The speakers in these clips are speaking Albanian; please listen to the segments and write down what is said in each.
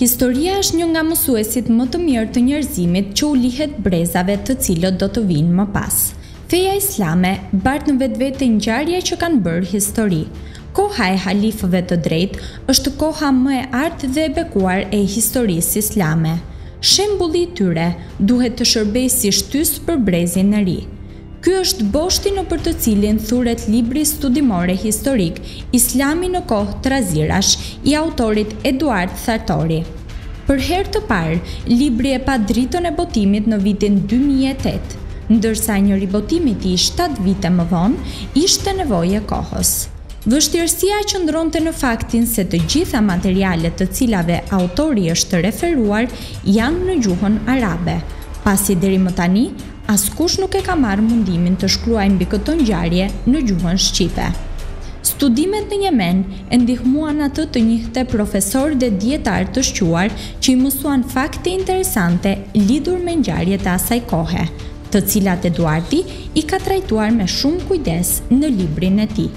Historia është një nga mësuesit më të mirë të njerëzimit që u lihet brezave të cilët do të vijnë më pas. Feja islame bart në vetvete ngjarje që kanë bërë histori. Koha e halifëve të drejtë është koha më e artë dhe e bekuar e historisë islame. Shembulli i tyre duhet të shërbejë si shtysë për brezin e ri. Ky është boshti nëpër të cilin thuret libri studimoro-historik Islami në kohë trazirash i autorit Eduard Thartori. Për herë të parë, libri e pa dritën e botimit në vitin dy mijë e tetë, ndërsa një ribotim i tij shtatë vite më vonë ishte nevojë e kohës. Vështirësia qëndronte në faktin se të gjitha materialet të cilave autori u është referuar janë në gjuhën arabe, pasi deri më tani Askush nuk e ka marrë mundimin të shkruajë mbi këto ngjarje në gjuhën shqipe. Studimet në Jemen e ndihmuan atë të njihte profesorë dhe dijetarë të shquar që i mësuan fakte interesante lidhur me ngjarjet e asaj kohe, të cilat Eduardi i ka trajtuar me shumë kujdes në librin e tij.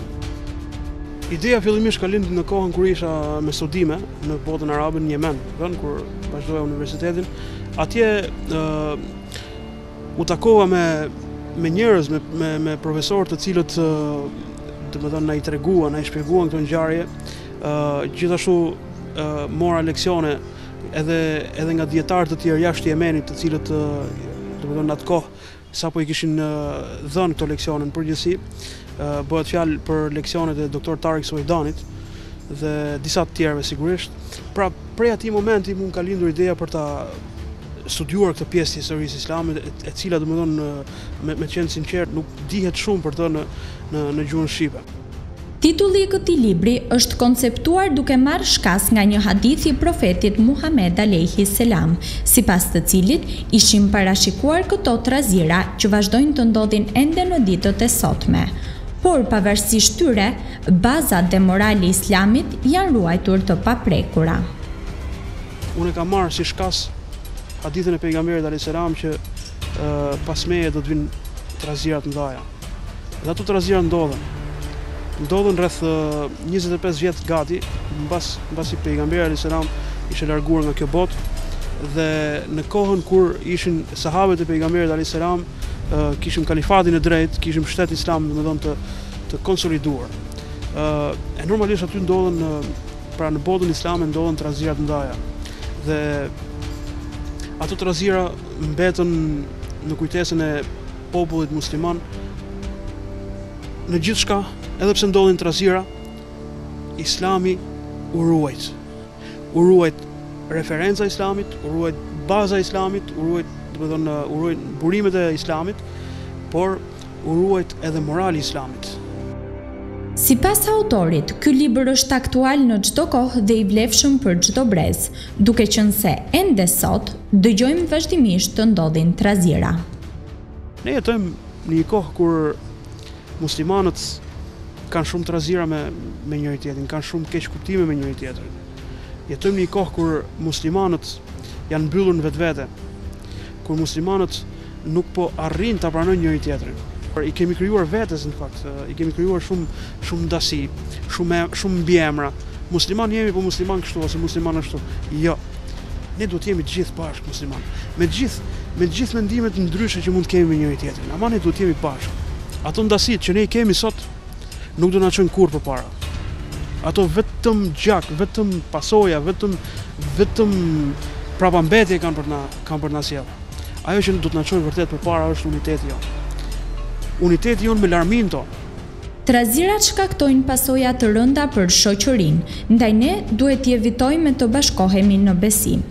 Ideja fillimisht ka lind në kohën kur isha me studime në botën arabe në Jemen, vend kur vazhdoja universitetin. Atje U takova me me njerëz, me me, me profesorë të cilët domethënë na i treguan, na i shpjeguan këto ngjarje. ë uh, Gjithashtu uh, mora leksione edhe edhe nga dijetarë të tjerë jashtë Jemenit, të cilët uh, domethënë në atë kohë sapo i kishin uh, dhënë këto leksione në përgjithësi. Bëhet fjalë për leksionet e Doktor Tarik Suajdanit dhe disa të tjerëve sigurisht. Pra, prej atij momenti mu më ka lindur ideja për ta studiuar këtë pjesë të historisë islame, e cila domethënë me me qenë i sinqertë nuk dihet shumë për të në në në gjuhën shqipe. Titulli i këtij libri është konceptuar duke marrë shkas nga një hadith i Profetit Muhamed alejhi selam, sipas të cilit Ishin parashikuar këto trazira që vazhdojnë të ndodhin ende në ditët e sotme. Por pavarësisht tyre, bazat dhe morali i Islamit janë ruajtur të paprekura. Unë e kam marrë si shkas hadithin e Pejgamberit alejhi selam që pas meje do të vijnë trazira të mëdha. Dhe ato trazira ndodhen. Ndodhen rreth 25 vjet gati, mbas mbasi pejgamberi alejhi selam ishte larguar nga kjo botë dhe në kohën kur ishin sahabët e pejgamberit alejhi selam kishim kalifatin e drejtë, kishim shtet islam, domethënë të të konsoliduar. E normalisht aty ndodhen pra në botën islame ndodhen trazira të mëdhaja. Dhe ato trazira mbetën në kujtesën e popullit musliman në gjithçka, edhe pse ndodhin trazira, Islami u ruajt. U ruajt referenca e Islamit, u ruajt baza e Islamit, u ruajt, domethënë, u ruajtën burimet e Islamit, por u ruajt edhe morali i Islamit. Sipas autorit, ky libër është aktual në çdo kohë dhe i vlefshëm për çdo brez, duke qenë se ende sot dëgjojmë vazhdimisht të ndodhin trazira. Ne jetojmë në një kohë kur muslimanët kanë shumë trazira me me njëri tjetrin, kanë shumë keqkuptime me njëri tjetrin. Jetojmë në një kohë kur muslimanët janë mbyllur në vetvete, kur muslimanët nuk po arrijnë ta pranojnë njëri tjetrin. Por i kemi krijuar vetes në fakt, i kemi krijuar shumë Shumë ndasi, shumë shumë mbiemra. Musliman jemi, po musliman kështu ose musliman ashtu. Jo. Ne duhet të jemi të gjithë bashkë musliman. Me të gjithë, me të gjithë mendimet e ndryshme që mund të kemi me njëri tjetrin, ama ne duhet të jemi bashkë. Ato ndasitë që ne i kemi sot nuk do na çojnë kurrë përpara. Ato vetëm gjak, vetëm pasoja, vetëm vetëm prapambetje kanë për na kanë për na sjell. Ajo që do të na çojë vërtet përpara është uniteti jonë. Uniteti jonë me larminë tonë. Trazirat shkaktojnë pasoja të rënda për shoqërinë, ndaj ne duhet t'i evitojmë e të bashkohemi në besim.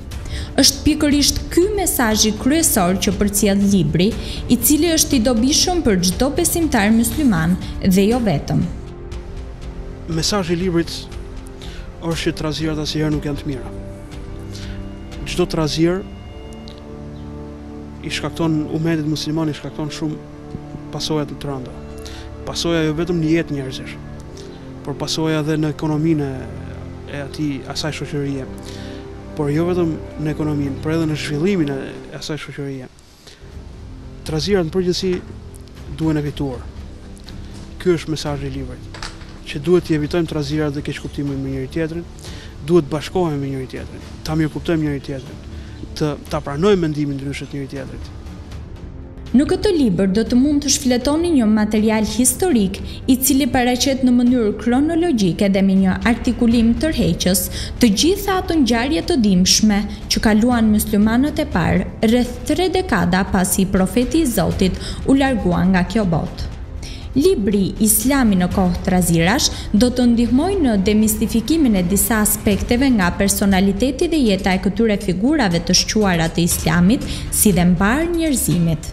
Është pikërisht ky mesazhi kryesor që përcjell libri, i cili është i dobishëm për çdo besimtar musliman dhe jo vetëm. Mesazhi i librit është që trazirat asnjëherë nuk janë të mira. Çdo trazirë i shkakton umetit musliman i shkakton shumë pasoja të rënda. Pasoja jo vetëm në jetë njerëzish, por pasoja edhe në ekonominë e atij asaj shoqërie. Por jo vetëm në ekonominë, por edhe në zhvillimin e asaj shoqërie. Trazirat në përgjithësi duhen evituar. Ky është mesazhi i librit, që duhet të evitojmë trazirat dhe keqkuptimin me njëri tjetrin, Duhet të bashkohemi me njëri tjetrin, ta mirëkuptojmë njëri tjetrin, të ta pranojmë mendimin ndryshe të njëri tjetrit. Në këtë libër do të mund të shfletoni një material historik, i cili paraqet në mënyrë kronologjike dhe me një artikulim tërheqës të gjitha ato ngjarje të dhimbshme që kaluan muslimanët e parë rreth tre dekada pasi Profeti i Zotit u largua nga kjo botë. Libri Islami në kohë trazirash do të ndihmojë në demistifikimin e disa aspekteve nga personaliteti dhe jeta e këtyre figurave të shquara të Islamit, si dhe mbarë njerëzimit.